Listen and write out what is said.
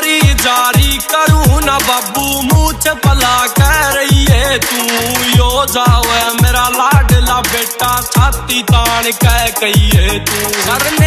जारी करूँ ना बाबू मुझ पला कह रही है तू। यो जावे मेरा लाडला बेटा, छाती तान कह कही है तू। करने